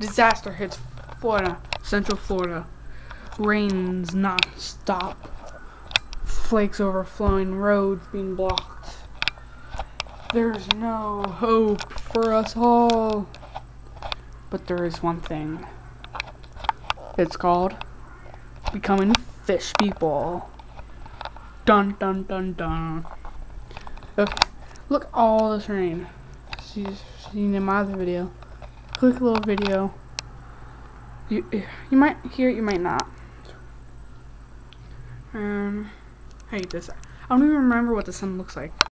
Disaster hits Florida, Central Florida. Rains non-stop. Flakes overflowing, roads being blocked. There's no hope for us all. But there is one thing. It's called becoming fish people. Dun dun dun dun. Okay, look all this rain. See, seen in my other video. Quick little video. You you might hear it, you might not. Um, I hate this. I don't even remember what the sun looks like.